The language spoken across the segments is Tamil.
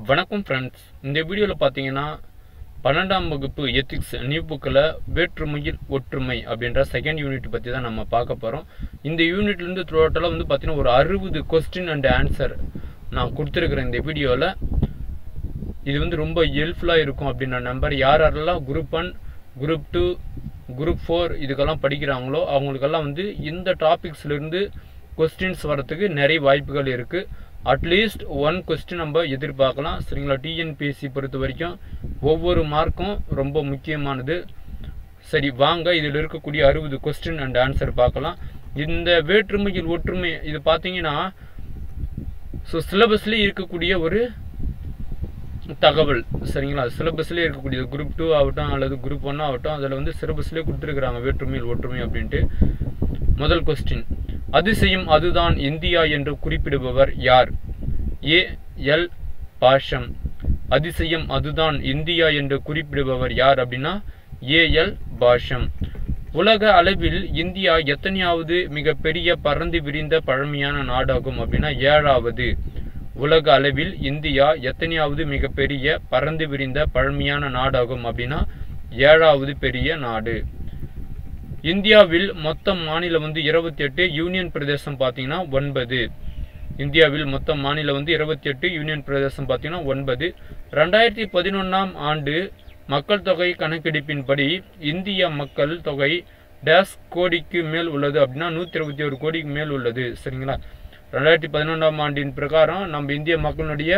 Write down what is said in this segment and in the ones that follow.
வணக்கம் ஃப்ரெண்ட்ஸ் இந்த வீடியோவில் பார்த்தீங்கன்னா பன்னெண்டாம் வகுப்பு எத்திக்ஸ் நியூ புக்கில் வேற்றுமையில் ஒற்றுமை அப்படின்ற செகண்ட் யூனிட் பற்றி தான் நம்ம பார்க்க போகிறோம் இந்த யூனிட்லேருந்து டோட்டலாக வந்து பார்த்தீங்கன்னா ஒரு அறுபது கொஸ்டின் அண்ட் ஆன்சர் நான் கொடுத்துருக்குறேன் இந்த வீடியோவில் இது வந்து ரொம்ப ஹெல்ப்ஃபுல்லாக இருக்கும் அப்படின்னு நான் நம்பர் யார் யாரெல்லாம் group one group two group four இதுக்கெல்லாம் படிக்கிறாங்களோ அவங்களுக்கெல்லாம் வந்து இந்த டாபிக்ஸ்லேருந்து கொஸ்டின்ஸ் வரத்துக்கு நிறைய வாய்ப்புகள் இருக்குது அட்லீஸ்ட் ஒன் கொஸ்டின் நம்ம எதிர்பார்க்கலாம். சரிங்களா? டிஎன்பிஎஸ்சி பொறுத்த வரைக்கும் ஒவ்வொரு மார்க்கும் ரொம்ப முக்கியமானது. சரி வாங்க. இதில் இருக்கக்கூடிய அறுபது கொஸ்டின் அண்ட் ஆன்சர் பார்க்கலாம். இந்த வேற்றுமையில் ஒற்றுமை இது பார்த்தீங்கன்னா ஸோ சிலபஸ்லேயே இருக்கக்கூடிய ஒரு தகவல். சரிங்களா? சிலபஸ்லேயே இருக்கக்கூடிய குரூப் டூ ஆகட்டும் அல்லது குரூப் ஒன் ஆகட்டும் அதில் வந்து சிலபஸ்லேயே கொடுத்துருக்குறாங்க வேற்றுமையில் ஒற்றுமை அப்படின்ட்டு. முதல் கொஸ்டின் அதிசயம் அதுதான் இந்தியா என்று குறிப்பிடுபவர் யார்? ஏ. எல். பாஷம். அதிசயம் அதுதான் இந்தியா என்று குறிப்பிடுபவர் யார் அப்படின்னா ஏ. எல். பாஷம். உலக அளவில் இந்தியா எத்தனையாவது மிகப்பெரிய பறந்து விரிந்த பழமையான நாடாகும் அப்படின்னா ஏழாவது. உலக அளவில் இந்தியா எத்தனையாவது மிகப்பெரிய பறந்து விரிந்த பழமையான நாடாகும் அப்படின்னா ஏழாவது பெரிய நாடு. இந்தியாவில் மொத்த மாநிலம் வந்து இருபத்தி எட்டு யூனியன் பிரதேசம் பார்த்தீங்கன்னா ஒன்பது. இந்தியாவில் மொத்த மாநிலம் வந்து இருபத்தி எட்டு யூனியன் பிரதேசம் பார்த்தீங்கன்னா ஒன்பது. ரெண்டாயிரத்தி பதினொன்றாம் ஆண்டு மக்கள் தொகை கணக்கெடுப்பின்படி இந்திய மக்கள் தொகை டேஸ் கோடிக்கு மேல் உள்ளது அப்படின்னா நூற்றி இருபத்தி ஒரு கோடிக்கு மேல் உள்ளது சரிங்களா? ரெண்டாயிரத்தி பதினொன்றாம் ஆண்டின் பிரகாரம் நம்ம இந்திய மக்களுடைய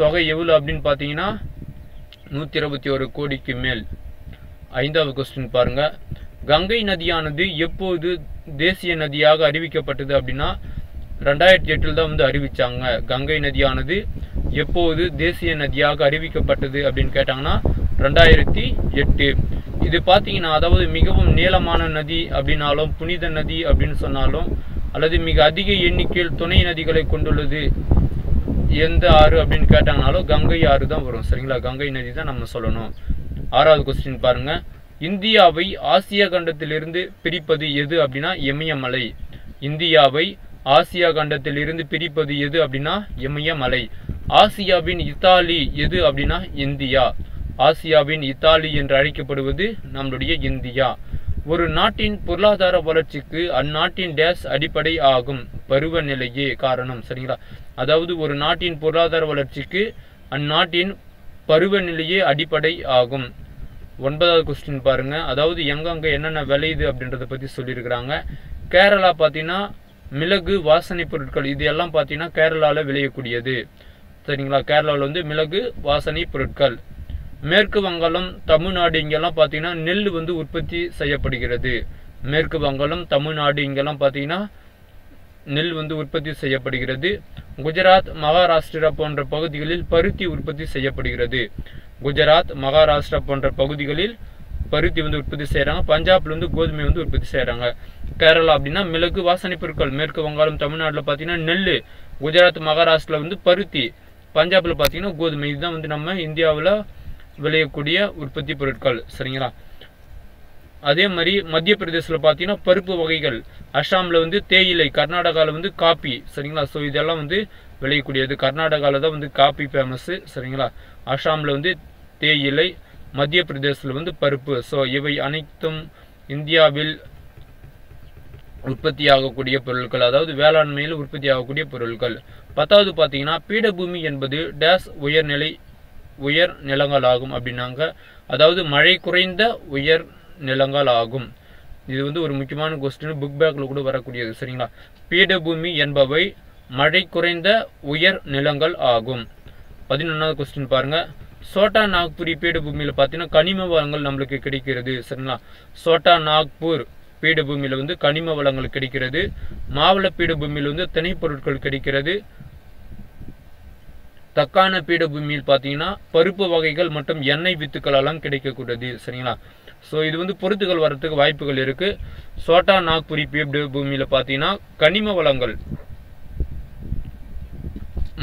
தொகை எவ்வளோ அப்படின்னு பார்த்தீங்கன்னா நூற்றி இருபத்தி ஒரு கோடிக்கு மேல். ஐந்தாவது கொஸ்டின் பாருங்கள் கங்கை நதியானது எப்போது தேசிய நதியாக அறிவிக்கப்பட்டது அப்படின்னா ரெண்டாயிரத்தி எட்டில் தான் வந்து அறிவித்தாங்க கங்கை நதியானது எப்போது தேசிய நதியாக அறிவிக்கப்பட்டது அப்படின்னு கேட்டாங்கன்னா ரெண்டாயிரத்தி எட்டு. இது பார்த்தீங்கன்னா அதாவது மிகவும் நீளமான நதி அப்படின்னாலும் புனித நதி அப்படின்னு சொன்னாலும் அல்லது மிக அதிக எண்ணிக்கையில் துணை நதிகளை கொண்டுள்ளது. எந்த ஆறு அப்படின்னு கேட்டாங்கனாலும் கங்கை ஆறு தான் வரும். சரிங்களா? கங்கை நதி தான் நம்ம சொல்லணும். ஆறாவது கொஸ்டின் பாருங்கள் இந்தியாவை ஆசியா கண்டத்திலிருந்து பிரிப்பது எது அப்படின்னா இமயமலை இந்தியாவை ஆசியா கண்டத்தில் இருந்து பிரிப்பது எது அப்படின்னா இமயமலை ஆசியாவின் இத்தாலி எது அப்படின்னா இந்தியா. ஆசியாவின் இத்தாலி என்று அழைக்கப்படுவது நம்மளுடைய இந்தியா. ஒரு நாட்டின் பொருளாதார வளர்ச்சிக்கு அந்நாட்டின் டேஸ் அடிப்படை ஆகும். பருவநிலையே காரணம் சரிங்களா? அதாவது ஒரு நாட்டின் பொருளாதார வளர்ச்சிக்கு அந்நாட்டின் பருவநிலையே அடிப்படை ஆகும். ஒன்பதாவது கொஸ்டின் பாருங்க. அதாவது எங்கங்கே என்னென்ன விளையுது அப்படின்றத பற்றி சொல்லியிருக்கிறாங்க. கேரளா பார்த்தீங்கன்னா மிளகு வாசனை பொருட்கள் இது எல்லாம் பார்த்தீங்கன்னா கேரளாவில் விளையக்கூடியது. சரிங்களா? கேரளாவில் வந்து மிளகு வாசனை பொருட்கள். மேற்கு வங்காளம் தமிழ்நாடு இங்கெல்லாம் பார்த்தீங்கன்னா நெல் வந்து உற்பத்தி செய்யப்படுகிறது. மேற்கு வங்காளம் தமிழ்நாடு இங்கெல்லாம் பார்த்தீங்கன்னா நெல் வந்து உற்பத்தி செய்யப்படுகிறது. குஜராத் மகாராஷ்டிரா போன்ற பகுதிகளில் பருத்தி உற்பத்தி செய்யப்படுகிறது. குஜராத் மகாராஷ்டிரா போன்ற பகுதிகளில் பருத்தி வந்து உற்பத்தி செய்கிறாங்க பஞ்சாப்ல வந்து கோதுமை வந்து உற்பத்தி செய்கிறாங்க கேரளா அப்படின்னா மிளகு வாசனை பொருட்கள் மேற்கு வங்காளம் தமிழ்நாட்டில் பார்த்தீங்கன்னா நெல் குஜராத் மகாராஷ்டிரா வந்து பருத்தி பஞ்சாப்ல பார்த்தீங்கன்னா கோதுமை. இதுதான் வந்து நம்ம இந்தியாவில் விளையக்கூடிய உற்பத்தி பொருட்கள். சரிங்களா? அதே மாதிரி மத்திய பிரதேசத்தில் பார்த்தீங்கன்னா பருப்பு வகைகள் அஸ்ஸாமில் வந்து தேயிலை கர்நாடகாவில் வந்து காப்பி சரிங்களா? ஸோ இதெல்லாம் வந்து விளையக்கூடியது. கர்நாடகாவில் தான் வந்து காப்பி ஃபேமஸ்ஸு சரிங்களா? அஸ்ஸாமில் வந்து தேயிலை மத்திய பிரதேசத்தில் வந்து பருப்பு. ஸோ இவை அனைத்தும் இந்தியாவில் உற்பத்தி ஆகக்கூடிய பொருட்கள். அதாவது வேளாண்மையில் உற்பத்தி ஆகக்கூடிய பொருட்கள். பத்தாவது பார்த்தீங்கன்னா பீடபூமி என்பது டேஸ் உயர்நிலை உயர் நிலங்கள் ஆகும் அப்படின்னாங்க. அதாவது மழை குறைந்த உயர் நிலங்கள் ஆகும் இது வந்து ஒரு முக்கியமான கொஸ்டின் புக் பேக்கில் கூட வரக்கூடியது சரிங்களா? பீடபூமி என்பவை மழை குறைந்த உயர் நிலங்கள் ஆகும். பதினொன்றாவது கொஸ்டின் பாருங்கள் சோட்டா நாக்பூரி பீடபூமியில் பார்த்தீங்கன்னா கனிம வளங்கள் நம்மளுக்கு கிடைக்கிறது சரிங்களா? சோட்டா நாக்பூர் பீடபூமியில் வந்து கனிம வளங்கள் கிடைக்கிறது. மாவள பீடபூமியில் வந்து திணை கிடைக்கிறது. தக்கான பீடபூமியில் பார்த்தீங்கன்னா பருப்பு வகைகள் மற்றும் எண்ணெய் வித்துக்கள் எல்லாம் கிடைக்கக்கூடியது சரிங்களா? ஸோ இது வந்து பொருத்துகள் வர்றதுக்கு வாய்ப்புகள் இருக்கு. சோட்டா நாக்புரி பீப்டு பூமியில் பார்த்தீங்கன்னா கனிம வளங்கள்.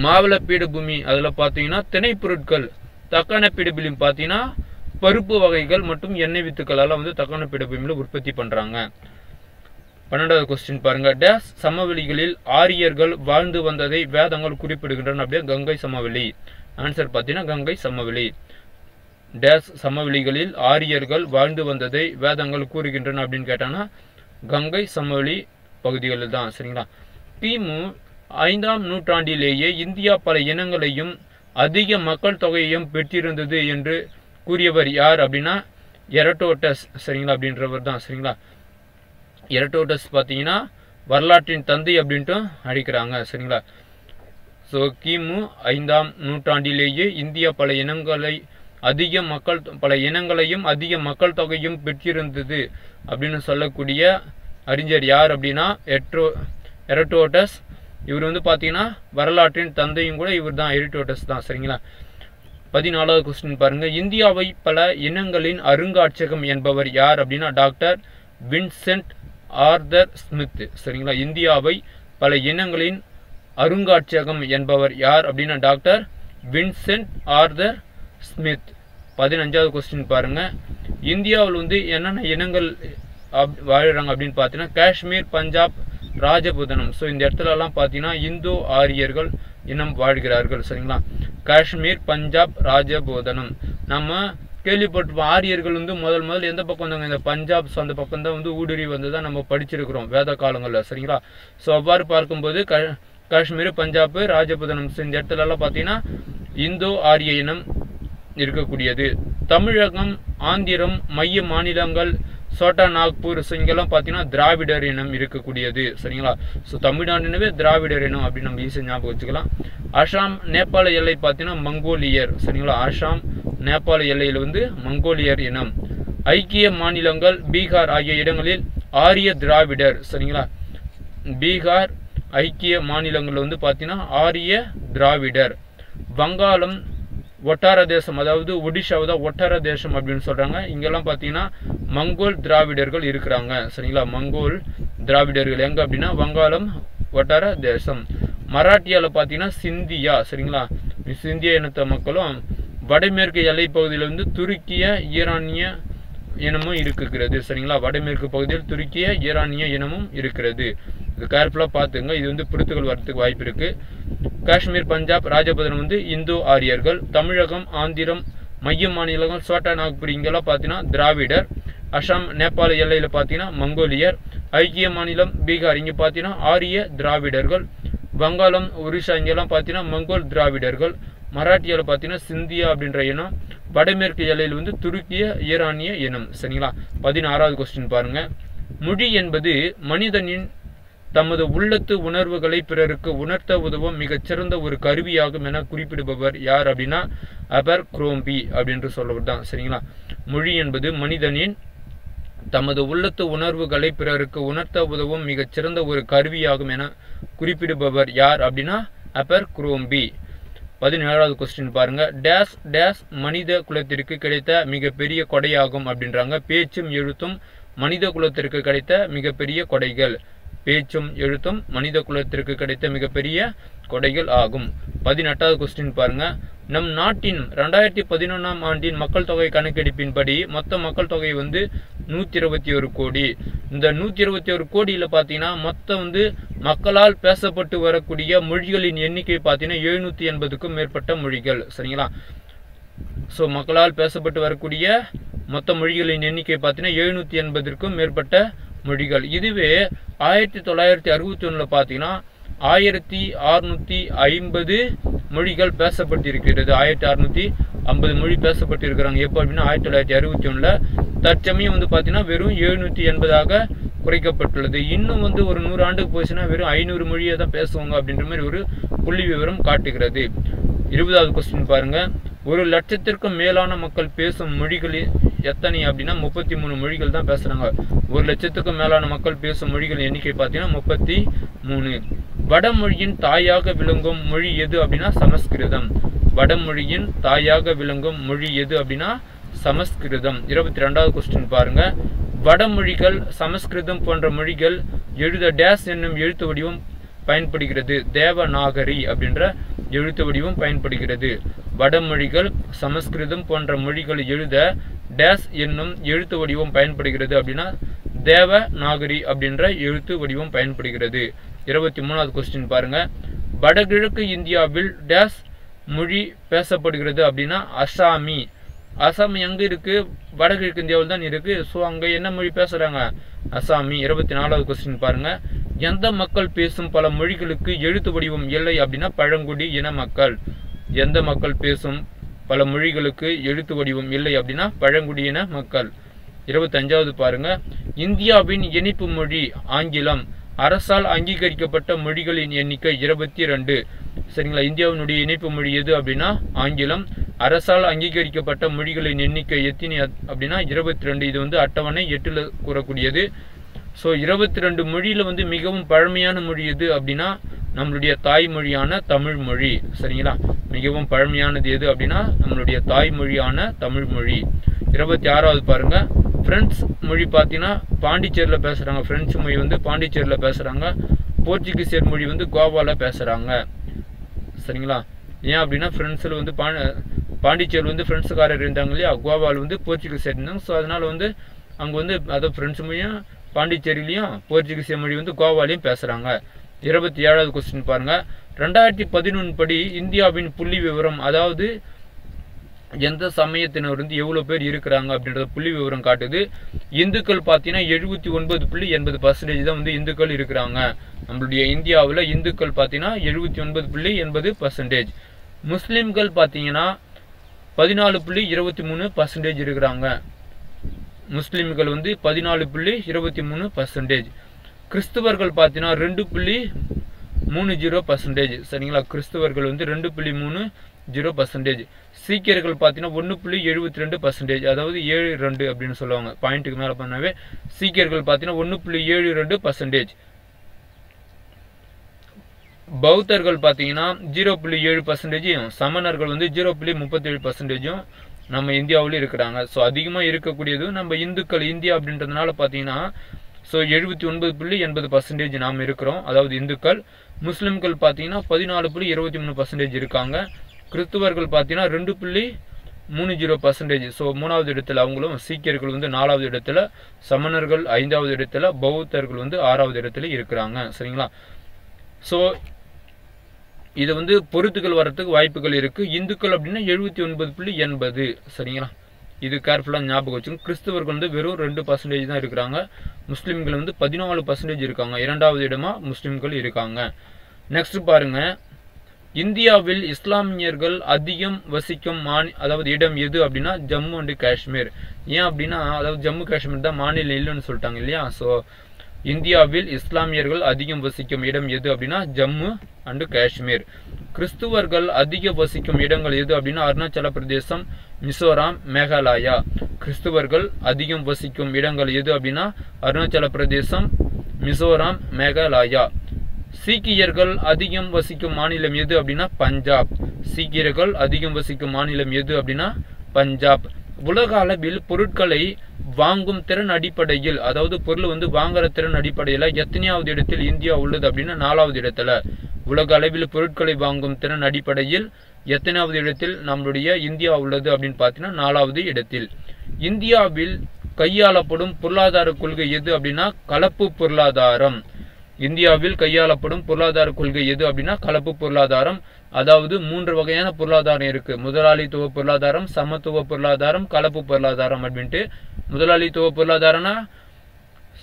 மாவள பீடபூமி அதில் பார்த்தீங்கன்னா திணை பொருட்கள் தக்கான பீடபூமியும் பார்த்தீங்கன்னா பருப்பு வகைகள் மற்றும் எண்ணெய் வித்துக்களால் வந்து தக்கான பீடபூமியில் உற்பத்தி பண்ணுறாங்க பன்னெண்டாவது கொஸ்டின் பாருங்க. டேஸ் சமவெளிகளில் ஆரியர்கள் வாழ்ந்து வந்ததை வேதங்கள் குறிப்பிடுகின்றன அப்படியே கங்கை சமவெளி. ஆன்சர் பார்த்தீங்கன்னா கங்கை சமவெளி. டேஸ் சமவெளிகளில் ஆரியர்கள் வாழ்ந்து வந்ததை வேதங்கள் கூறுகின்றன அப்படின்னு கேட்டாங்கன்னா கங்கை சமவெளி பகுதிகளில் தான் சரிங்களா? கிமு ஐந்தாம் நூற்றாண்டிலேயே இந்தியா பல இனங்களையும் அதிக மக்கள் தொகையையும் பெற்றிருந்தது என்று கூறியவர் யார் அப்படின்னா எரட்டோட்டஸ் சரிங்களா அப்படின்றவர் தான் சரிங்களா? எரட்டோட்டஸ் பார்த்தீங்கன்னா வரலாற்றின் தந்தை அப்படின்ட்டு அழைக்கிறாங்க சரிங்களா? ஸோ கிமு ஐந்தாம் நூற்றாண்டிலேயே இந்தியா பல இனங்களை அதிக மக்கள் பல இனங்களையும் அதிக மக்கள் தொகையும் பெற்றிருந்தது அப்படின்னு சொல்லக்கூடிய அறிஞர் யார் அப்படின்னா எட்ரோ எரட்டோட்டஸ். இவர் வந்து பார்த்தீங்கன்னா வரலாற்றின் தந்தையும் கூட இவர் தான் எரிட்டோட்டஸ் தான் சரிங்களா? பதினாலாவது கொஸ்டின் பாருங்கள் இந்தியாவை பல இனங்களின் அருங்காட்சியகம் என்பவர் யார் அப்படின்னா டாக்டர் வின்சென்ட் ஆர்தர் ஸ்மித் சரிங்களா? இந்தியாவை பல இனங்களின் அருங்காட்சியகம் என்பவர் யார் அப்படின்னா டாக்டர் வின்சென்ட் ஆர்தர் ஸ்மித் பதினஞ்சாவது கொஸ்டின் பாருங்கள் இந்தியாவில் வந்து என்னென்ன இனங்கள் அப்- வாழ்கிறாங்க அப்படின்னு பார்த்தீங்கன்னா காஷ்மீர் பஞ்சாப் ராஜபுதனம். ஸோ இந்த இடத்துலலாம் பார்த்தீங்கன்னா இந்தோ ஆரியர்கள் இனம் வாழ்கிறார்கள். சரிங்களா? காஷ்மீர் பஞ்சாப் ராஜபோதனம். நம்ம கேள்விப்பட்டிருப்போம். ஆரியர்கள் வந்து முதல் முதல் எந்த பக்கம் வந்தாங்க? இந்த பஞ்சாப்ஸ் அந்த பக்கம் தான் வந்து ஊடுருவி வந்து தான் நம்ம படிச்சிருக்கிறோம். வேத காலங்களில். சரிங்களா? ஸோ அவ்வாறு பார்க்கும்போது க காஷ்மீர் பஞ்சாப் ராஜபுதனம். ஸோ இந்த இடத்துலலாம் பார்த்தீங்கன்னா இந்தோ ஆரிய இனம் இருக்கக்கூடியது. தமிழகம் ஆந்திரம் மைய மாநிலங்கள் சோட்டா நாக்பூர் ஸோ இங்கெல்லாம் பார்த்தீங்கன்னா திராவிடர் இனம் இருக்கக்கூடியது. சரிங்களா? ஸோ தமிழ்நாடுனவே திராவிடர் இனம் அப்படின்னு நம்ம ஈஸியாக ஞாபகம் வச்சுக்கலாம். அசாம் நேபாள எல்லை பார்த்தீங்கன்னா மங்கோலியர். சரிங்களா? அசாம் நேபாள எல்லையில் வந்து மங்கோலியர் இனம். ஐக்கிய மாநிலங்கள் பீகார் ஆகிய இடங்களில் ஆரிய திராவிடர். சரிங்களா? பீகார் ஐக்கிய மாநிலங்கள் வந்து பார்த்தீங்கன்னா ஆரிய திராவிடர். வங்காளம் ஒட்டார தேசம் அதாவது ஒடிஷாவை தான் ஒட்டார தேசம் அப்படின்னு சொல்கிறாங்க இங்கெல்லாம் பார்த்தீங்கன்னா மங்கோல் திராவிடர்கள் இருக்கிறாங்க. சரிங்களா? மங்கோல் திராவிடர்கள். எங்கே அப்படின்னா வங்காளம் ஒட்டார தேசம். மராட்டியாவில் பார்த்தீங்கன்னா சிந்தியா. சரிங்களா? சிந்திய இனத்த மக்களும் வடமேற்கு எல்லை பகுதியில் துருக்கிய ஈரானிய இனமும் இருக்கிறது சரிங்களா? வடமேற்கு பகுதியில் துருக்கிய ஈரானிய இனமும் இருக்கிறது. கேர்ஃபுல்லாக பார்த்துங்க இது வந்து பிடித்துகள் வரதுக்கு வாய்ப்பு இருக்குது காஷ்மீர் பஞ்சாப் ராஜபதனம் வந்து இந்து ஆரியர்கள் தமிழகம் ஆந்திரம் மைய மாநிலங்கள் சோட்டா நாக்பூர் இங்கெல்லாம் பார்த்தீங்கன்னா திராவிடர் அசாம் நேபாள எல்லையில் பார்த்தீங்கன்னா மங்கோலியர் ஐக்கிய மாநிலம் பீகார் இங்கே பார்த்தீங்கன்னா ஆரிய திராவிடர்கள் வங்காளம் ஒரிசா இங்கெல்லாம் பார்த்தீங்கன்னா மங்கோல் திராவிடர்கள் மராட்டியாவில் பார்த்தீங்கன்னா சிந்தியா அப்படின்ற இனம் வடமேற்கு எல்லையில் வந்து துருக்கிய ஈரானிய இனம். சரிங்களா? பதினாறாவது கொஸ்டின் பாருங்கள் மொழி என்பது மனிதனின் தமது உள்ளத்து உணர்வுகளை பிறருக்கு உணர்த்த உதவும் மிகச்சிறந்த ஒரு கருவியாகும் என குறிப்பிடுபவர் யார் அப்படின்னா அபர் குரோம்பி அப்படின்று சொல்லவர் தான் சரிங்களா? மொழி என்பது மனிதனின் தமது உள்ளத்து உணர்வுகளை பிறருக்கு உணர்த்த உதவும் மிகச்சிறந்த ஒரு கருவியாகும் என குறிப்பிடுபவர் யார் அப்படின்னா அபர் குரோம்பி. பதினேழாவது கொஸ்டின் பாருங்க. டேஸ் டேஸ் மனித குலத்திற்கு கிடைத்த மிகப்பெரிய கொடையாகும் அப்படின்றாங்க. பேச்சும் எழுத்தும் மனித குலத்திற்கு கிடைத்த மிகப்பெரிய கொடைகள். பேச்சும் எழுத்தும் மனித குலத்திற்கு கிடைத்த மிகப்பெரிய கொடைகள் ஆகும். பதினெட்டாவது கொஸ்டின் பாருங்க. நம் நாட்டின் ரெண்டாயிரத்தி பதினொன்றாம் ஆண்டின் மக்கள் தொகை கணக்கெடுப்பின்படி மொத்த மக்கள் தொகை வந்து நூற்றி இருபத்தி ஒரு கோடி. இந்த நூற்றி இருபத்தி ஒரு கோடியில் பார்த்தீங்கன்னா மொத்தம் வந்து மக்களால் பேசப்பட்டு வரக்கூடிய மொழிகளின் எண்ணிக்கை பார்த்தீங்கன்னா எழுநூற்றி எண்பதுக்கும் மேற்பட்ட மொழிகள். சரிங்களா? ஸோ மக்களால் பேசப்பட்டு வரக்கூடிய மொத்த மொழிகளின் எண்ணிக்கை பார்த்தீங்கன்னா எழுநூற்றி எண்பதற்கும் மேற்பட்ட மொழிகள். இதுவே ஆயிரத்தி தொள்ளாயிரத்தி அறுபத்தி ஒன்றில் பார்த்தீங்கன்னா ஆயிரத்தி அறுநூற்றி ஐம்பது மொழிகள் பேசப்பட்டிருக்கிறது. ஆயிரத்தி அறுநூற்றி ஐம்பது மொழி பேசப்பட்டிருக்கிறாங்க. எப்போ அப்படின்னா ஆயிரத்தி தொள்ளாயிரத்தி அறுபத்தி ஒன்றில் தற்சமயம் வந்து பார்த்தீங்கன்னா வெறும் எழுநூற்றி எண்பதாக குறைக்கப்பட்டுள்ளது. இன்னும் வந்து ஒரு நூறு ஆண்டுக்கு போச்சுன்னா வெறும் ஐநூறு மொழியை தான் பேசுவாங்க அப்படின்ற மாதிரி ஒரு புள்ளி விவரம் காட்டுகிறது. இருபதாவது கொஸ்டின் பாருங்க. ஒரு லட்சத்திற்கும் மேலான மக்கள் பேசும் மொழிகளில் எத்தனை அப்படின்னா முப்பத்தி மூணு மொழிகள் தான் பேசுறாங்க. ஒரு லட்சத்துக்கும் மேலான மக்கள் பேசும் மொழிகள் எண்ணிக்கை பார்த்தீங்கன்னா முப்பத்தி மூணு வடமொழியின் தாயாக விளங்கும் மொழி எது அப்படின்னா சமஸ்கிருதம். வடமொழியின் தாயாக விளங்கும் மொழி எது அப்படின்னா சமஸ்கிருதம். இருபத்தி ரெண்டாவது கொஸ்டின் பாருங்க. வடமொழிகள் சமஸ்கிருதம் போன்ற மொழிகள் எழுத டேஸ் என்னும் எழுத்து வடிவம் பயன்படுகிறது. தேவநாகரி அப்படின்ற எழுத்து வடிவம் பயன்படுகிறது. வடமொழிகள் சமஸ்கிருதம் போன்ற மொழிகள் எழுத டேஸ் என்னும் எழுத்து வடிவம் பயன்படுகிறது அப்படின்னா தேவ நாகரி அப்படின்ற எழுத்து வடிவம் பயன்படுகிறது. இருபத்தி மூணாவது கொஸ்டின் பாருங்க. வடகிழக்கு இந்தியாவில் டேஸ் மொழி பேசப்படுகிறது அப்படின்னா அசாமி. அசாம் எங்கே இருக்குது வடகிழக்கு இந்தியாவில் தான் இருக்குது ஸோ அங்கே என்ன மொழி பேசுகிறாங்க அசாமி. இருபத்தி நாலாவது கொஸ்டின் பாருங்கள் எந்த மக்கள் பேசும் பல மொழிகளுக்கு எழுத்து வடிவம் இல்லை அப்படின்னா பழங்குடி இன மக்கள். எந்த மக்கள் பேசும் பல மொழிகளுக்கு எழுத்து வடிவம் இல்லை அப்படின்னா பழங்குடியின மக்கள். இருபத்தஞ்சாவது பாருங்க. இந்தியாவின் இணைப்பு மொழி ஆங்கிலம். அரசால் அங்கீகரிக்கப்பட்ட மொழிகளின் எண்ணிக்கை இருபத்தி ரெண்டு சரிங்களா? இந்தியாவினுடைய இணைப்பு மொழி எது அப்படின்னா ஆங்கிலம். அரசால் அங்கீகரிக்கப்பட்ட மொழிகளின் எண்ணிக்கை எத்தனை அப்படின்னா இருபத்தி ரெண்டு இது வந்து அட்டவணை எட்டில் கூறக்கூடியது. ஸோ இருபத்தி ரெண்டு மொழியில் வந்து மிகவும் பழமையான மொழி எது அப்படின்னா நம்மளுடைய தாய்மொழியான தமிழ் மொழி சரிங்களா? மிகவும் பழமையானது எது அப்படின்னா நம்மளுடைய தாய்மொழியான தமிழ் மொழி இருபத்தி ஆறாவது பாருங்க. பிரெஞ்சு மொழி பார்த்தீங்கன்னா பாண்டிச்சேரியில் பேசுகிறாங்க பிரெஞ்சு மொழி வந்து பாண்டிச்சேரியில் பேசுகிறாங்க போர்ச்சுகீசியர் மொழி வந்து கோவாவில் பேசுகிறாங்க சரிங்களா? ஏன் அப்படின்னா ஃப்ரெண்ட்ஸில் வந்து பா பாண்டிச்சேரி வந்து ஃப்ரெண்ட்ஸுக்காரர் இருந்தாங்க இல்லையா? கோவாவில் வந்து போர்ச்சுகீசியர் இருந்தாங்க. ஸோ அதனால் வந்து அங்கே வந்து அதை ஃப்ரெண்ட்ஸ் மொழியும் பாண்டிச்சேரியிலையும் போர்ச்சுகீசிய மொழி வந்து கோவாலையும் பேசுகிறாங்க இருபத்தி ஏழாவது கொஸ்டின் பாருங்க. ரெண்டாயிரத்தி பதினொன்று படி இந்தியாவின் புள்ளி விவரம் அதாவது எந்த சமயத்தினர் வந்து எவ்வளோ பேர் இருக்கிறாங்க அப்படின்றத புள்ளி விவரம் காட்டுது. இந்துக்கள் பார்த்தீங்கன்னா எழுபத்தி ஒன்பது புள்ளி எண்பது பர்சன்டேஜ் தான் வந்து இந்துக்கள் இருக்கிறாங்க. நம்மளுடைய இந்தியாவில் இந்துக்கள் பார்த்தீங்கன்னா எழுபத்தி ஒன்பது புள்ளி எண்பது பர்சன்டேஜ் முஸ்லீம்கள் பார்த்தீங்கன்னா பதினாலு புள்ளி இருபத்தி மூணு பர்சன்டேஜ் இருக்கிறாங்க. முஸ்லீம்கள் வந்து பதினாலு புள்ளி இருபத்தி மூணு பர்சன்டேஜ் கிறிஸ்துவர்கள் பார்த்தீங்கன்னா ரெண்டு புள்ளி மூணு ஜீரோ பர்சன்டேஜ் சரிங்களா? கிறிஸ்துவர்கள் வந்து ரெண்டு புள்ளி மூணு ஜீரோ பர்சன்டேஜ் சீக்கியர்கள் பார்த்தீங்கன்னா ஒன்று புள்ளி எழுபத்தி ரெண்டு பர்சன்டேஜ் அதாவது ஏழு ரெண்டு அப்படின்னு சொல்லுவாங்க. பாயிண்ட்டுக்கு மேலே பண்ணவே சீக்கியர்கள் பார்த்தீங்கன்னா ஒன்று புள்ளி ஏழு ரெண்டு பர்சன்டேஜ் பௌத்தர்கள் பார்த்தீங்கன்னா ஜீரோ புள்ளி ஏழு பர்சன்டேஜும் சமணர்கள் வந்து ஜீரோ புள்ளி முப்பத்தேழு பர்சன்டேஜும் நம்ம இந்தியாவிலும் இருக்கிறாங்க. ஸோ அதிகமாக இருக்கக்கூடியது நம்ம இந்துக்கள் இந்தியா அப்படின்றதுனால பார்த்தீங்கன்னா ஸோ எழுபத்தி ஒன்பது புள்ளி எண்பது பர்சன்டேஜ் நாம் இருக்கிறோம். அதாவது இந்துக்கள் முஸ்லீம்கள் பார்த்தீங்கன்னா பதினாலு புள்ளி இருபத்தி மூணு பர்சன்டேஜ் இருக்காங்க. கிறிஸ்துவர்கள் பார்த்தீங்கன்னா ரெண்டு புள்ளி மூணு ஜீரோ பர்சன்டேஜ் ஸோ மூணாவது இடத்துல அவங்களும் சீக்கியர்கள் வந்து நாலாவது இடத்துல சமணர்கள் ஐந்தாவது இடத்துல பௌத்தர்கள் வந்து ஆறாவது இடத்துல இருக்கிறாங்க. சரிங்களா? ஸோ இது வந்து பொருத்துக்கள் வர்றதுக்கு வாய்ப்புகள் இருக்கு. இந்துக்கள் அப்படின்னா எழுபத்தி ஒன்பது புள்ளி எண்பது. சரிங்களா? இது கேர்ஃபுல்லாக ஞாபகம் வச்சுக்கோங்க கிறிஸ்தவர்கள் வந்து வெறும் ரெண்டு பர்சன்டேஜ் தான் இருக்கிறாங்க. முஸ்லீம்கள் வந்து பதினாலு பர்சன்டேஜ் இருக்காங்க. இரண்டாவது இடமா முஸ்லீம்கள் இருக்காங்க. நெக்ஸ்ட் பாருங்க. இந்தியாவில் இஸ்லாமியர்கள் அதிகம் வசிக்கும் மாநி அதாவது இடம் எது அப்படின்னா ஜம்மு அண்டு காஷ்மீர். ஏன் அப்படின்னா அதாவது ஜம்மு காஷ்மீர் தான் மாநிலம் இல்லைன்னு சொல்லிட்டாங்க இல்லையா? ஸோ இந்தியாவில் இஸ்லாமியர்கள் அதிகம் வசிக்கும் இடம் எது அப்படின்னா ஜம்மு அண்டு காஷ்மீர். கிறிஸ்துவர்கள் அதிக வசிக்கும் இடங்கள் எது அப்படின்னா அருணாச்சல பிரதேசம் மிசோராம் மேகாலயா. கிறிஸ்துவர்கள் அதிகம் வசிக்கும் இடங்கள் எது அப்படின்னா அருணாச்சல பிரதேசம் மிசோராம் மேகாலயா. சீக்கியர்கள் அதிகம் வசிக்கும் மாநிலம் எது அப்படின்னா பஞ்சாப். சீக்கியர்கள் அதிகம் வசிக்கும் மாநிலம் எது அப்படின்னா பஞ்சாப். உலக அளவில் பொருட்களை வாங்கும் திறன் அடிப்படையில் அதாவது பொருள் வந்து வாங்குற திறன் அடிப்படையில் எத்தனையாவது இடத்தில் இந்தியா உள்ளது அப்படின்னா நாலாவது இடத்துல. உலக அளவில் பொருட்களை வாங்கும் திறன் அடிப்படையில் எத்தனாவது இடத்தில் நம்மளுடைய இந்தியா உள்ளது அப்படின்னு பார்த்தீங்கன்னா நாலாவது இடத்தில். இந்தியாவில் கையாளப்படும் பொருளாதார கொள்கை எது அப்படின்னா கலப்பு பொருளாதாரம். இந்தியாவில் கையாளப்படும் பொருளாதார கொள்கை எது அப்படின்னா கலப்பு பொருளாதாரம். அதாவது மூன்று வகையான பொருளாதாரம் இருக்கு. முதலாளித்துவ பொருளாதாரம் சமத்துவ பொருளாதாரம் கலப்பு பொருளாதாரம் அப்படின்ட்டு. முதலாளித்துவ பொருளாதாரம்னா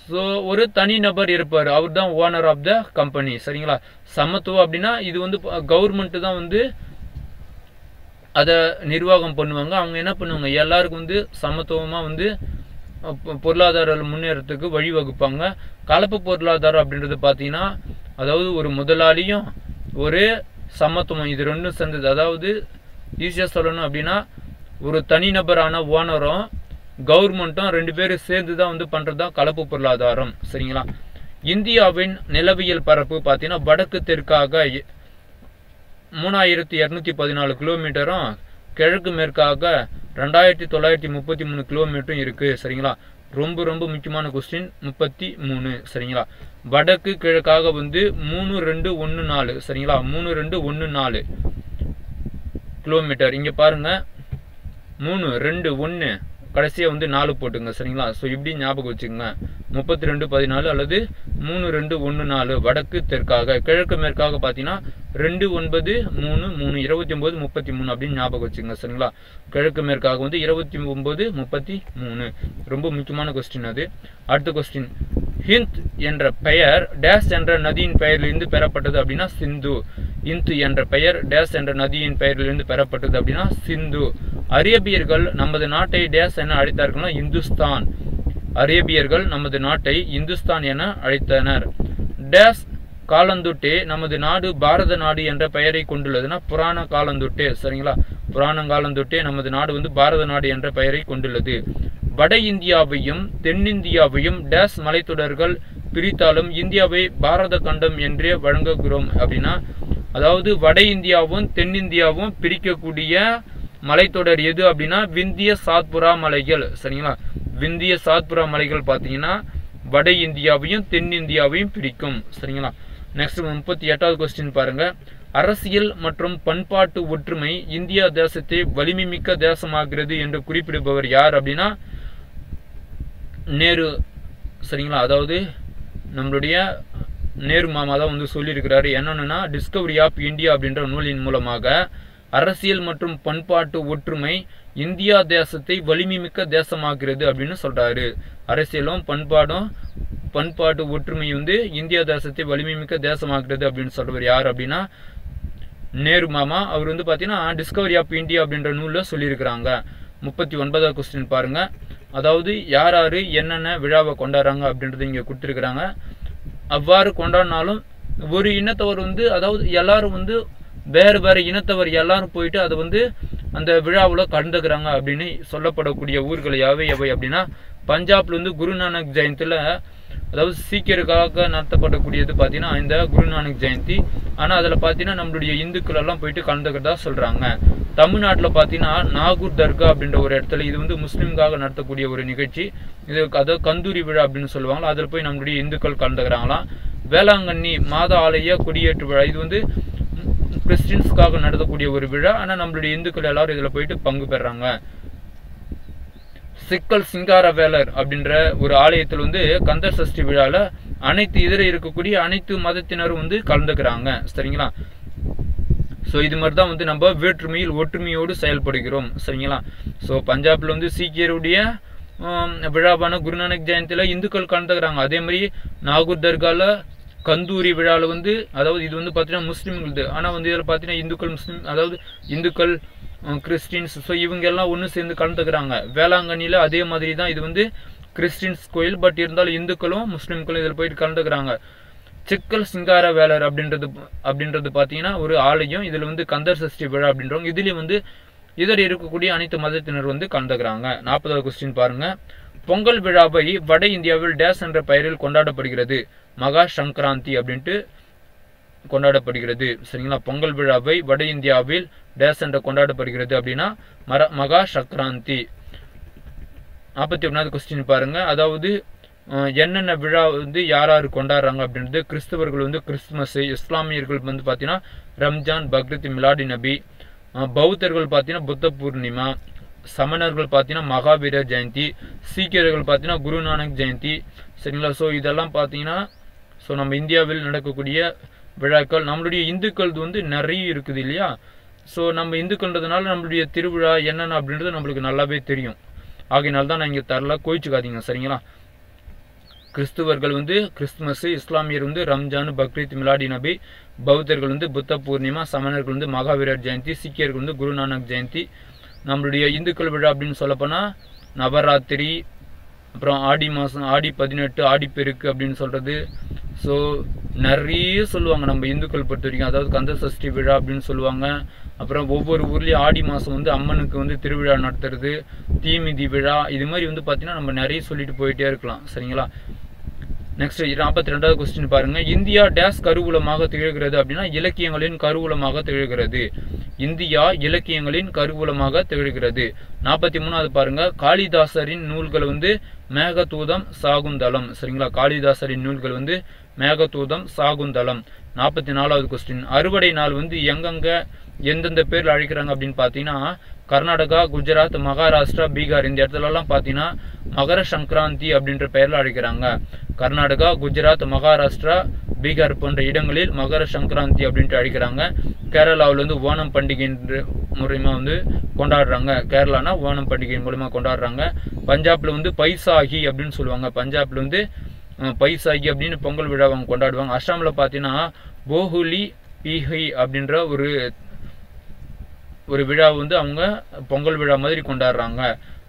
ஸோ ஒரு தனி நபர் இருப்பார். அவர் தான் ஓனர் ஆஃப் த கம்பெனி சரிங்களா? சமத்துவம் அப்படின்னா இது வந்து கவர்மெண்ட்டு தான் வந்து அதை நிர்வாகம் பண்ணுவாங்க. அவங்க என்ன பண்ணுவாங்க? எல்லாருக்கும் வந்து சமத்துவமாக வந்து பொருளாதார முன்னேறத்துக்கு வழிவகுப்பாங்க. கலப்பு பொருளாதாரம் அப்படின்றது பார்த்தீங்கன்னா அதாவது ஒரு முதலாளியும் ஒரு சமத்துவம் இது ரெண்டும் சேர்ந்தது. அதாவது ஈஸியாக சொல்லணும் அப்படின்னா ஒரு தனிநபரான ஓனரும் கவர்மெண்ட்டும் ரெண்டு பேரும் சேர்ந்து தான் வந்து பண்ணுறது தான் கலப்பு பொருளாதாரம். சரிங்களா? இந்தியாவின் நிலவியல் பரப்பு பார்த்தீங்கன்னா வடக்கு தெற்காக மூணாயிரத்தி இரநூத்தி பதினாலு கிலோமீட்டரும் கிழக்கு மேற்காக ரெண்டாயிரத்தி தொள்ளாயிரத்தி முப்பத்தி மூணு கிலோமீட்டரும் இருக்கு. சரிங்களா? ரொம்ப ரொம்ப முக்கியமான கொஸ்டின் முப்பத்தி மூணு. சரிங்களா? வடக்கு கிழக்காக வந்து மூணு ரெண்டு ஒன்று நாலு சரிங்களா? மூணு ரெண்டு ஒன்று நாலு கிலோமீட்டர் இங்கே பாருங்கள் மூணு ரெண்டு ஒன்று கடைசியாக வந்து நாலு போட்டுங்க சரிங்களா? ஸோ இப்படி ஞாபகம் வச்சுக்கோங்க. முப்பத்தி ரெண்டு பதினாலு அல்லது மூணு ரெண்டு ஒன்று நாலு வடக்கு தெற்காக. கிழக்கு மேற்காக பார்த்தீங்கன்னா ரெண்டு ஒன்பது மூணு மூணு இருபத்தி ஒம்பது முப்பத்தி மூணு அப்படின்னு ஞாபகம் வச்சுங்க சரிங்களா? கிழக்கு மேற்காக வந்து இருபத்தி ஒம்பது முப்பத்தி மூணு. ரொம்ப முக்கியமான கொஸ்டின் அது. அடுத்த கொஸ்டின் ஹிந்த் என்ற பெயர் டேஸ் என்ற நதியின் பெயரிலிருந்து பெறப்பட்டது அப்படின்னா சிந்து. இந்து என்ற பெயர் டேஸ் என்ற நதியின் பெயரிலிருந்து பெறப்பட்டது அப்படின்னா சிந்து. அரேபியர்கள் நமது நாட்டை டேஸ் என அழைத்தார்கள்னா இந்துஸ்தான். அரேபியர்கள் நமது நாட்டை இந்துஸ்தான் என அழைத்தனர். டேஸ் காலந்தொட்டே நமது நாடு பாரத நாடு என்ற பெயரை கொண்டுள்ளதுன்னா புராண காலந்தொட்டே சரிங்களா? புராண காலந்தொட்டே நமது நாடு வந்து பாரத நாடு என்ற பெயரை கொண்டுள்ளது. வட இந்தியாவையும் தென்னிந்தியாவையும் டேஸ் மலைத்தொடர்கள் பிரித்தாலும் இந்தியாவை பாரத கண்டம் என்றே வழங்குகிறோம் அப்படின்னா அதாவது வட இந்தியாவும் தென்னிந்தியாவும் பிரிக்கக்கூடிய மலைத்தொடர் எது அப்படின்னா விந்திய சாத்புரா மலைகள் சரிங்களா? விந்திய சாத்புரா மலைகள் பார்த்தீங்கன்னா வட இந்தியாவையும் தென்னிந்தியாவையும் பிரிக்கும் சரிங்களா? நெக்ஸ்ட் முப்பத்தி எட்டாவது கொஸ்டின் பாருங்க. அரசியல் மற்றும் பண்பாட்டு ஒற்றுமை இந்தியா தேசத்தை வலிமை மிக்க தேசமாகிறது என்று குறிப்பிடுபவர் யார் அப்படின்னா நேரு சரிங்களா? அதாவது நம்மளுடைய நேரு மாமா தான் வந்து சொல்லியிருக்கிறாரு என்னென்னா டிஸ்கவரி ஆஃப் இந்தியா அப்படின்ற நூலின் மூலமாக அரசியல் மற்றும் பண்பாட்டு ஒற்றுமை இந்தியா தேசத்தை வலிமைமிக்க தேசமாகிறது அப்படின்னு சொல்கிறாரு அரசியலும் பண்பாடும் பண்பாட்டு ஒற்றுமை வந்து இந்தியா தேசத்தை வலிமை மிக்க தேசமாகிறது அப்படின்னு சொல்கிறவர் யார் அப்படின்னா நேரு மாமா. அவர் வந்து பார்த்தீங்கன்னா டிஸ்கவரி ஆஃப் இந்தியா அப்படின்ற நூலில் சொல்லியிருக்கிறாங்க. முப்பத்தி ஒன்பதாவது கொஸ்டின் பாருங்கள் அதாவது யார் யார் என்னென்ன விழாவை கொண்டாடுறாங்க அப்படின்றது இங்கே கொடுத்துருக்குறாங்க. அவ்வாறு கொண்டாடினாலும் ஒரு இனத்தவர் வந்து அதாவது எல்லாரும் வந்து வேறு வேறு இனத்தவர் எல்லாரும் போயிட்டு அதை வந்து அந்த விழாவில் கலந்துக்கிறாங்க அப்படின்னு சொல்லப்படக்கூடிய ஊர்கள் யாவை எவை அப்படின்னா பஞ்சாப்ல வந்து குருநானக் ஜெயந்தியில் அதாவது சீக்கியருக்காக நடத்தப்படக்கூடியது பார்த்தீங்கன்னா இந்த குருநானக் ஜெயந்தி. ஆனால் அதில் பார்த்தீங்கன்னா நம்மளுடைய இந்துக்கள் எல்லாம் போயிட்டு கலந்துக்கிறதா சொல்கிறாங்க தமிழ்நாட்டில் பார்த்தீங்கன்னா நாகூர் தர்கா அப்படின்ற ஒரு இடத்துல இது வந்து முஸ்லீம்காக நடத்தக்கூடிய ஒரு நிகழ்ச்சி. இது அதாவது கந்தூரி விழா அப்படின்னு சொல்லுவாங்களா அதில் போய் நம்மளுடைய இந்துக்கள் கலந்துக்கிறாங்களாம். வேளாங்கண்ணி மாத ஆலய கொடியேற்று விழா இது வந்து கிறிஸ்டின்ஸ்க்காக நடத்தக்கூடிய ஒரு விழா. ஆனால் நம்மளுடைய இந்துக்கள் எல்லாரும் இதில் போயிட்டு பங்கு பெறாங்க. சிக்கல் சிங்கார வேலர் அப்படின்ற ஒரு ஆலயத்தில் வந்து கந்தர் சஷ்டி விழாவில் அனைத்து இதர இருக்கக்கூடிய அனைத்து மதத்தினரும் வந்து கலந்துக்கிறாங்க. சரிங்களா? ஸோ இது மாதிரி தான் வந்து நம்ம வேற்றுமையில் ஒற்றுமையோடு செயல்படுகிறோம். சரிங்களா? ஸோ பஞ்சாப்ல வந்து சீக்கியருடைய விழாவான குருநானக் ஜெயந்தியில் இந்துக்கள் கலந்துக்கிறாங்க. அதே மாதிரி நாகூர் தர்காவில் கந்தூரி விழாவில் வந்து அதாவது இது வந்து பார்த்தீங்கன்னா முஸ்லீம்களுது. ஆனால் வந்து இதில் பார்த்தீங்கன்னா இந்துக்கள் முஸ்லீம் அதாவது இந்துக்கள் கிறிஸ்டின்ஸ் ஸோ இவங்க எல்லாம் ஒன்று சேர்ந்து கலந்துக்கிறாங்க. வேளாங்கண்ணியில் அதே மாதிரி தான் இது வந்து கிறிஸ்டின்ஸ் கோயில் பட் இருந்தாலும் இந்துக்களும் முஸ்லீம்களும் இதில் போயிட்டு கலந்துக்கிறாங்க. சிக்கல் சிங்கார வேலர் அப்படின்றது அப்படின்றது பார்த்தீங்கன்னா ஒரு ஆலயம். இதில் வந்து கந்தர் சஷ்டி விழா அப்படின்றவங்க. இதுலேயும் வந்து இதர் இருக்கக்கூடிய அனைத்து மதத்தினர் வந்து கலந்துக்கிறாங்க. நாற்பதாவது கொஸ்டின் பாருங்கள் பொங்கல் விழாவை வட இந்தியாவில் டேஸ் என்ற பெயரில் கொண்டாடப்படுகிறது. மகா சங்கராந்தி அப்படின்ட்டு கொண்டாடப்படுகிறது. சரிங்களா? பொங்கல் விழாவை வட இந்தியாவில் டேஸ் என்ற கொண்டாடப்படுகிறது அப்படின்னா மர மகா சங்கராந்தி. நாற்பத்தி ஒன்றாவது கொஸ்டின் பாருங்க. அதாவது என்னென்ன விழா வந்து யார் யார் கொண்டாடுறாங்க அப்படின்றது. கிறிஸ்தவர்கள் வந்து கிறிஸ்துமஸ் இஸ்லாமியர்கள் வந்து பார்த்தீங்கன்னா ரம்ஜான் பக்ரீத் மிலாடி நபி. பௌத்தர்கள் பார்த்தீங்கன்னா புத்த பூர்ணிமா. சமணர்கள் பார்த்தீங்கன்னா மகாவீரர் ஜெயந்தி சீக்கியர்கள் பார்த்தீங்கன்னா குருநானக் ஜெயந்தி. சரிங்களா? ஸோ இதெல்லாம் பார்த்தீங்கன்னா ஸோ நம்ம இந்தியாவில் நடக்கக்கூடிய விழாக்கள் நம்மளுடைய இந்துக்கள் வந்து நிறைய இருக்குது இல்லையா? ஸோ நம்ம இந்துக்கள்ன்றதுனால நம்மளுடைய திருவிழா என்னென்ன அப்படின்றது நம்மளுக்கு நல்லாவே தெரியும். ஆகையினால தான் நான் இங்கே தரல கோயிச்சுக்காதீங்க சரிங்களா? கிறிஸ்துவர்கள் வந்து கிறிஸ்துமஸ் இஸ்லாமியர் வந்து ரம்ஜான் பக்ரீத் மிலாடி நபி பௌத்தர்கள் வந்து புத்த பூர்ணிமா சமணர்கள் வந்து மகாவீரர் ஜெயந்தி சீக்கியர்கள் வந்து குருநானக் ஜெயந்தி நம்மளுடைய இந்துக்கள் விழா அப்படின்னு சொல்லப்போனால் நவராத்திரி அப்புறம் ஆடி மாதம் ஆடி பதினெட்டு ஆடி பெருக்கு அப்படின்னு சொல்கிறது ஸோ நிறைய சொல்லுவாங்க நம்ம இந்துக்கள் பொறுத்த வரைக்கும் அதாவது கந்த சஷ்டி விழா அப்படின்னு சொல்லுவாங்க. அப்புறம் ஒவ்வொரு ஊர்லேயும் ஆடி மாதம் வந்து அம்மனுக்கு வந்து திருவிழா நடத்துறது தீமிதி விழா இது மாதிரி வந்து பார்த்திங்கன்னா நம்ம நிறைய சொல்லிட்டு போயிட்டே இருக்கலாம். சரிங்களா? நெக்ஸ்ட் நாற்பத்தி ரெண்டாவது கொஸ்டின் பாருங்கள் இந்தியா டேஸ் கருவூலமாக திகழ்கிறது அப்படின்னா இலக்கியங்களின் கருவூலமாக திகழ்கிறது. இந்தியா இலக்கியங்களின் கருவூலமாக திகழ்கிறது. நாற்பத்தி மூணாவது பாருங்க. காளிதாசரின் நூல்கள் வந்து மேகதூதம் சாகுந்தலம் சரிங்களா? காளிதாசரின் நூல்கள் வந்து மேகதூதம் சாகுந்தலம் நாற்பத்தி நாலாவது கொஸ்டின் அறுவடை நாள் வந்து எங்கெங்க எந்தெந்த பேர்ல அழைக்கிறாங்க அப்படின்னு பார்த்தீங்கன்னா கர்நாடகா குஜராத் மகாராஷ்டிரா பீகார் இந்த இடத்துலலாம் பார்த்தீங்கன்னா மகர சங்கராந்தி அப்படின்ற பெயரில் அழைக்கிறாங்க. கர்நாடகா குஜராத் மகாராஷ்டிரா பீகார் போன்ற இடங்களில் மகர சங்கராந்தி அப்படின்ட்டு அழைக்கிறாங்க. கேரளாவில் வந்து ஓணம் பண்டிகைன்ற மூலிமா வந்து கொண்டாடுறாங்க. கேரளானா ஓணம் பண்டிகை மூலமா கொண்டாடுறாங்க. பஞ்சாப்ல வந்து பைசாகி அப்படின்னு சொல்லுவாங்க. பஞ்சாப்ல வந்து பைசாகி அப்படின்னு பொங்கல் விழா அவங்க கொண்டாடுவாங்க. அஸ்ஸாமில் பார்த்தீங்கன்னா போஹுலி பீஹை அப்படின்ற ஒரு ஒரு விழா வந்து அவங்க பொங்கல் விழா மாதிரி கொண்டாடுறாங்க.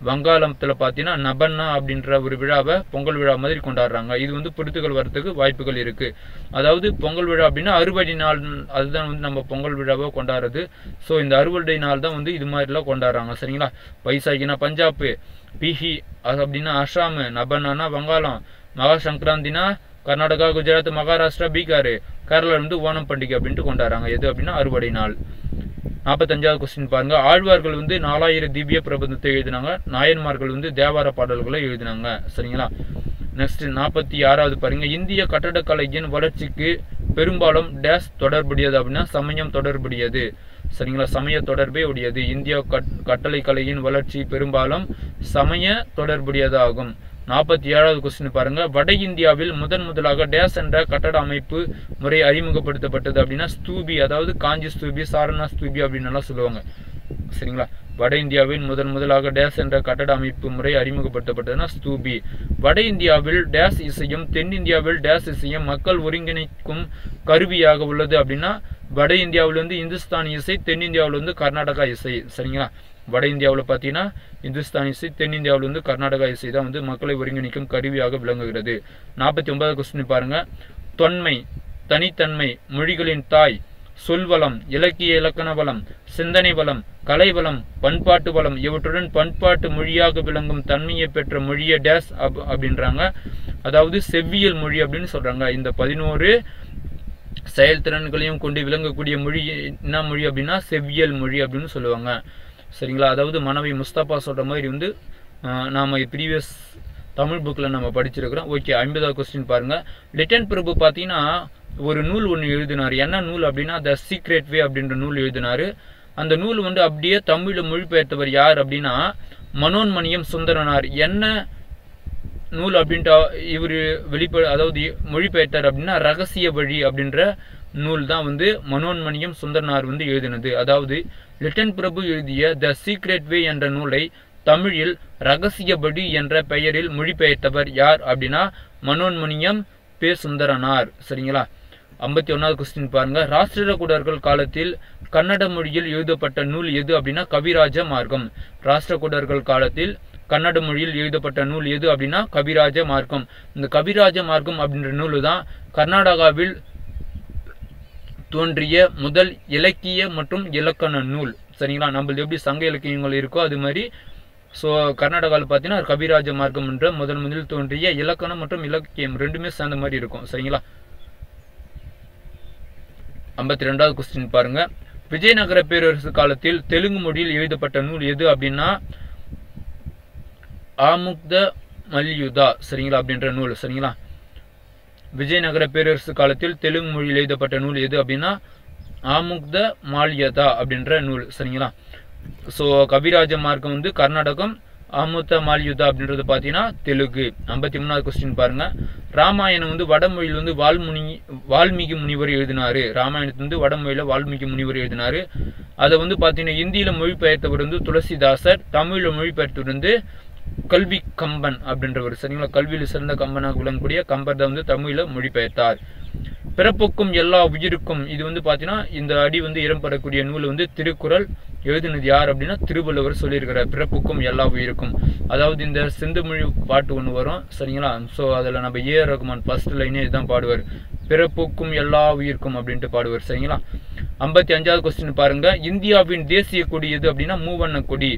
வங்காளத்தில் பார்த்தீங்கன்னா நபன்னா அப்படின்ற ஒரு விழாவை பொங்கல் விழா மாதிரி கொண்டாடுறாங்க. இது வந்து பொருத்துக்கள் வரத்துக்கு வாய்ப்புகள் இருக்குது அதாவது பொங்கல் விழா அப்படின்னா அறுவடை நாள் அதுதான் வந்து நம்ம பொங்கல் விழாவை கொண்டாடுறது. ஸோ இந்த அறுவடை நாள் தான் வந்து இது மாதிரிலாம் கொண்டாடுறாங்க. சரிங்களா? பைசாகினா பஞ்சாப் பிஹி அது அப்படின்னா அஸ்ஸாமு நபன்னானா வங்காளம் மகா சங்கராந்தினா கர்நாடகா குஜராத் மகாராஷ்டிரா பீகார் கேரளா வந்து ஓணம் பண்டிகை அப்படின்ட்டு கொண்டாடுறாங்க. எது அப்படின்னா அறுவடை நாள். நாற்பத்தஞ்சாவது கொஸ்டின் பாருங்க. ஆழ்வார்கள் வந்து நாலாயிரம் திவ்ய பிரபந்தத்தை எழுதினாங்க. நாயன்மார்கள் வந்து தேவார பாடல்களை எழுதினாங்க. சரிங்களா? நெக்ஸ்ட் நாற்பத்தி ஆறாவது பாருங்க. இந்திய கட்டடக்கலையின் வளர்ச்சிக்கு பெரும்பாலும் டேஸ் தொடர்புடையது அப்படின்னா சமயம் தொடர்புடையது. சரிங்களா? சமய தொடர்பே உடையது. இந்திய கட் கட்டளை கலையின் வளர்ச்சி பெரும்பாலும் சமய தொடர்புடையதாகும். நாற்பத்தி ஏழாவது கொஸ்டின் பாருங்க. வட இந்தியாவில் முதன் முதலாக டேஸ் என்ற கட்டட அமைப்பு முறை அறிமுகப்படுத்தப்பட்டது அப்படின்னா ஸ்தூபி அதாவது காஞ்சி ஸ்தூபி சாரணா ஸ்தூபி அப்படின்னு எல்லாம் சொல்லுவாங்க. சரிங்களா? வட இந்தியாவில் முதன் முதலாக டேஸ் என்ற கட்டட அமைப்பு முறை அறிமுகப்படுத்தப்பட்டதுன்னா ஸ்தூபி. வட இந்தியாவில் டேஸ் இசையும் தென்னிந்தியாவில் டேஸ் இசையும் மக்கள் ஒருங்கிணைக்கும் கருவியாக உள்ளது அப்படின்னா வட இந்தியாவில் இந்துஸ்தான் இந்துஸ்தானி இசை தென்னிந்தியாவிலிருந்து கர்நாடகா இசை. சரிங்களா? வட இந்தியாவில் பார்த்தீங்கன்னா இந்துஸ்தானி இசை தென்னிந்தியாவில் வந்து கர்நாடகா இசை தான் வந்து மக்களை ஒருங்கிணைக்கும் கருவியாக விளங்குகிறது. நாற்பத்தி ஒன்பதாவது கொஸ்டின் பாருங்க. தொன்மை தனித்தன்மை மொழிகளின் தாய் சொல்வளம் இலக்கிய இலக்கண வளம் சிந்தனை வளம் கலை வளம் பண்பாட்டு வளம் இவற்றுடன் பண்பாட்டு மொழியாக விளங்கும் தன்மையை பெற்ற மொழியை டேஸ் அப் அப்படின்றாங்க. அதாவது செவ்வியல் மொழி அப்படின்னு சொல்றாங்க. இந்த பதினோரு செயல்திறன்களையும் கொண்டு விளங்கக்கூடிய மொழி என்ன மொழி அப்படின்னா செவ்வியல் மொழி அப்படின்னு சொல்லுவாங்க. சரிங்களா? அதாவது மனைவி முஸ்தபா சொல்கிற மாதிரி வந்து நாம் ப்ரீவியஸ் தமிழ் புக்கில் நம்ம படிச்சிருக்கிறோம். ஓகே ஐம்பதாவது கொஸ்டின் பாருங்கள் லிட்டன் பிரபு பார்த்தீங்கன்னா ஒரு நூல் ஒன்று எழுதினார். என்ன நூல் அப்படின்னா த சீக்ரெட் வே அப்படின்ற நூல் எழுதினார். அந்த நூல் வந்து அப்படியே தமிழில் மொழிபெயர்த்தவர் யார் அப்படின்னா மனோன்மணியம் சுந்தரனார். என்ன நூல் அப்படின்ட்டு இவர் வெளிப்ப அதாவது மொழிபெயர்த்தார் அப்படின்னா ரகசிய வழி அப்படின்ற நூல் தான் வந்து மனோன்மணியம் சுந்தரனார் வந்து எழுதினது. அதாவது லிட்டன் பிரபு எழுதிய த சீக்ரெட் வே என்ற நூலை தமிழில் ரகசியபடி என்ற பெயரில் மொழிபெயர்த்தவர் யார் அப்படின்னா மனோன்மணியம் பே சுந்தரனார். சரிங்களா? ஐம்பத்தி ஒன்றாவது கொஸ்டின் பாருங்க ராஷ்டிரகூடர்கள் காலத்தில் கன்னட மொழியில் எழுதப்பட்ட நூல் எது அப்படின்னா கவிராஜ மார்க்கம். ராஷ்டிரகூடர்கள் காலத்தில் கன்னட மொழியில் எழுதப்பட்ட நூல் எது அப்படின்னா கவிராஜ மார்க்கம். இந்த கவிராஜ மார்க்கம் அப்படின்ற நூல் தான் கர்நாடகாவில் தோன்றிய முதல் இலக்கிய மற்றும் இலக்கண நூல். சரிங்களா? நம்மளது எப்படி சங்க இலக்கியங்கள் இருக்கோ அது மாதிரி ஸோ கர்நாடகாவில் பார்த்தீங்கன்னா கபிராஜ மார்க்கம் என்ற முதல் முதலில் தோன்றிய இலக்கணம் மற்றும் இலக்கியம் ரெண்டுமே சேர்ந்த மாதிரி இருக்கும். சரிங்களா? ஐம்பத்தி ரெண்டாவது கொஸ்டின் பாருங்க. விஜயநகர பேரரசு காலத்தில் தெலுங்கு மொழியில் எழுதப்பட்ட நூல் எது அப்படின்னா ஆமுக்த மல்யுதா சரிங்களா அப்படின்ற நூல். சரிங்களா? விஜயநகர பேரரசு காலத்தில் தெலுங்கு மொழியில் எழுதப்பட்ட நூல் எது அப்படின்னா ஆமுக்த மால்யதா அப்படின்ற நூல் சரிங்களா? ஸோ கவிராஜ மார்க்கம் வந்து கர்நாடகம் ஆமுத்த மால்யுதா அப்படின்றது பார்த்தீங்கன்னா தெலுங்கு. ஐம்பத்தி மூணாவது கொஸ்டின் பாருங்க. ராமாயணம் வந்து வடமொழியில் வந்து வால்முனி வால்மீகி முனிவர் எழுதினாரு. ராமாயணத்தை வந்து வடமொழியில வால்மீகி முனிவர் எழுதினாரு. அதை வந்து பார்த்தீங்கன்னா இந்தியில மொழிபெயர்த்தவர் வந்து துளசிதாசர் தமிழில் மொழிபெயர்த்தவர் வந்து கல்வி கம்பன் அப்படின்றவர் சரிங்களா கல்வியில் சிறந்த கம்பனாக விளங்கக்கூடிய கம்பர் தான் வந்து தமிழில் மொழிபெயர்த்தார். பிறப்புக்கும் எல்லா உயிருக்கும் இது வந்து பார்த்தீங்கன்னா இந்த அடி வந்து இடம்பெறக்கூடிய நூல் வந்து திருக்குறள் எழுதினது யார் அப்படின்னா திருவள்ளுவர் சொல்லியிருக்கிறார். பிறப்புக்கும் எல்லா உயிருக்கும். அதாவது இந்த செந்தமிழ் பாட்டு ஒன்று வரும் சரிங்களா? ஸோ அதில் நம்ம ஏ ஆர் ரகுமான் ஃபர்ஸ்ட் லைனே இதுதான் பாடுவார். பிறப்புக்கும் எல்லா உயிருக்கும் அப்படின்ட்டு பாடுவார் சரிங்களா? ஐம்பத்தி அஞ்சாவது கொஸ்டின் பாருங்க. இந்தியாவின் தேசிய கொடி எது அப்படின்னா மூவண்ண கொடி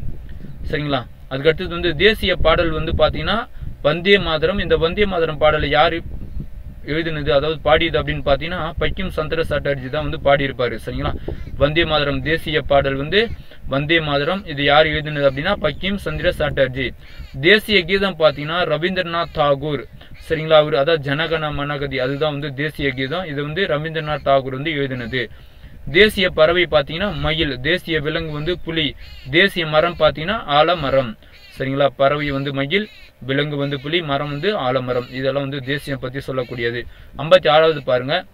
சரிங்களா? அதுக்கு அடுத்தது வந்து தேசிய பாடல் வந்து பார்த்தீங்கன்னா வந்தே மாதரம். இந்த வந்தே மாதரம் பாடலை யார் எழுதினது அதாவது பாடியது அப்படின்னு பார்த்தீங்கன்னா பக்கிம் சந்திர சாட்டர்ஜி தான் வந்து பாடியிருப்பார் சரிங்களா? வந்தே மாதரம் தேசிய பாடல் வந்து வந்தே மாதரம். இது யார் எழுதினது அப்படின்னா பக்கிம் சந்திர சாட்டர்ஜி தேசிய கீதம் பார்த்தீங்கன்னா ரவீந்திரநாத் தாகூர் சரிங்களா? அவர் அதாவது ஜனகண மனகதி. அதுதான் வந்து தேசிய கீதம். இது வந்து ரவீந்திரநாத் தாகூர் வந்து எழுதினது. தேசிய பறவை பார்த்தீங்கன்னா மயில் தேசிய விலங்கு வந்து புலி தேசிய மரம் பார்த்தீங்கன்னா ஆலமரம். சரிங்களா? பறவை வந்து மயில் விலங்கு வந்து புலி மரம் வந்து ஆலமரம். இதெல்லாம் வந்து தேசியம் பற்றி சொல்லக்கூடியது. ஐம்பத்தி ஆறாவது பாருங்க.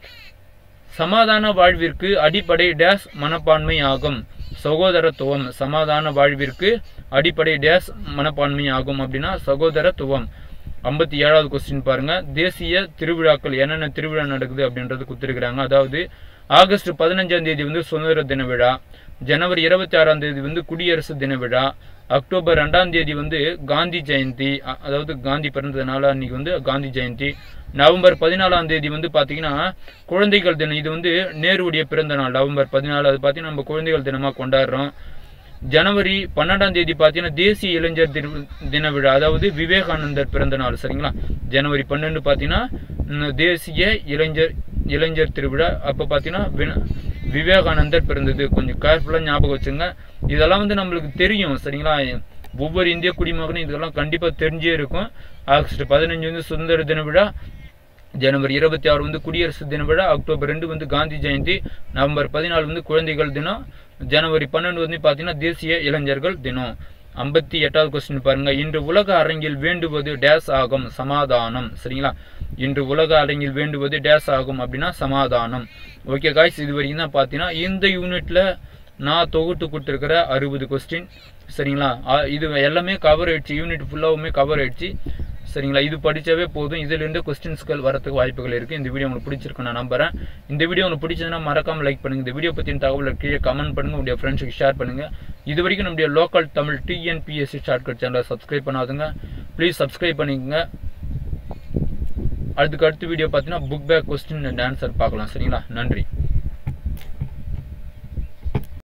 சமாதான வாழ்விற்கு அடிப்படை டேஸ் மனப்பான்மை ஆகும். சகோதரத்துவம். சமாதான வாழ்விற்கு அடிப்படை டேஸ் மனப்பான்மை ஆகும் அப்படின்னா சகோதரத்துவம். ஐம்பத்தி ஏழாவது கொஸ்டின் பாருங்க. தேசிய திருவிழாக்கள் என்னென்ன திருவிழா நடக்குது அப்படின்றது கொடுத்துருக்குறாங்க. அதாவது ஆகஸ்ட் பதினஞ்சாம் தேதி வந்து சுதந்திர தின விழா ஜனவரி இருபத்தி ஆறாம் தேதி வந்து குடியரசு தின விழா அக்டோபர் ரெண்டாம் தேதி வந்து காந்தி ஜெயந்தி அதாவது காந்தி பிறந்ததுனால அன்னைக்கு வந்து காந்தி ஜெயந்தி நவம்பர் பதினாலாம் தேதி வந்து பார்த்தீங்கன்னா குழந்தைகள் தினம். இது வந்து நேருடைய பிறந்த நாள் நவம்பர் பதினாலு. அது பார்த்தீங்கன்னா நம்ம குழந்தைகள் தினமாக கொண்டாடுறோம். ஜனவரி பன்னெண்டாம் தேதி பார்த்தீங்கன்னா தேசிய இளைஞர் தின விழா அதாவது விவேகானந்தர் பிறந்த நாள் சரிங்களா? ஜனவரி பன்னெண்டு பார்த்தீங்கன்னா தேசிய இளைஞர் இளைஞர் திருவிழா. அப்போ பார்த்தீங்கன்னா விவேகானந்தர் பிறந்தது. கொஞ்சம் கேர்ஃபுல்லாக ஞாபகம் வச்சுங்க. இதெல்லாம் வந்து நம்மளுக்கு தெரியும் சரிங்களா? ஒவ்வொரு இந்திய குடிமகனும் இதெல்லாம் கண்டிப்பாக தெரிஞ்சே இருக்கும். ஆகஸ்ட் பதினஞ்சு வந்து சுதந்திர தின விழா. ஜனவரி இருபத்தி ஆறு வந்து குடியரசு தின விழா. அக்டோபர் ரெண்டு வந்து காந்தி ஜெயந்தி. நவம்பர் பதினாலு வந்து குழந்தைகள் தினம். ஜனவரி பன்னெண்டு வந்து பார்த்தீங்கன்னா தேசிய இளைஞர்கள் தினம். ஐம்பத்தி எட்டாவது கொஸ்டின் பாருங்க. இன்று உலக அரங்கில் வேண்டுவது டேஸ் ஆகும். சமாதானம். சரிங்களா? இன்று உலக அரங்கில் வேண்டுவது டேஸ் ஆகும் அப்படின்னா சமாதானம். ஓகே காய்ஸ் இது வரைக்கும் தான் பார்த்தீங்கன்னா இந்த யூனிட்டில் நான் தொகுத்து கொடுத்துருக்கிற அறுபது கொஸ்டின் சரிங்களா? இது எல்லாமே கவர் ஆயிடுச்சு யூனிட் ஃபுல்லாவுமே கவர் ஆயிடுச்சு. சரிங்களா? இது படித்தாவே போதும். இதிலிருந்து கொஸ்டின்ஸ்கள் வரத்துக்கு வாய்ப்புகள் இருக்குது இந்த வீடியோ உங்களுக்கு பிடிச்சிருக்கு நான் நம்புறேன். இந்த வீடியோ உங்களுக்கு பிடிச்சதுன்னா மறக்காமல் லைக் பண்ணுங்கள் இந்த வீடியோ பற்றின தகவலை கீழே கமெண்ட் பண்ணுங்க. உங்களுடைய ஃப்ரெண்ட்ஸுக்கு ஷேர் பண்ணுங்கள் இது வரைக்கும் நம்முடைய லோக்கல் தமிழ் டிஎன்பிஎஸ்சி ஷார்ட்கட் சேனலை சப்ஸ்கிரைப் பண்ணாதுங்க. ப்ளீஸ் சப்ஸ்கிரைப் பண்ணிக்கோங்க. அதுக்கு அடுத்த வீடியோ பார்த்தீங்கன்னா book back question and answer பார்க்கலாம். சரிங்களா? நன்றி.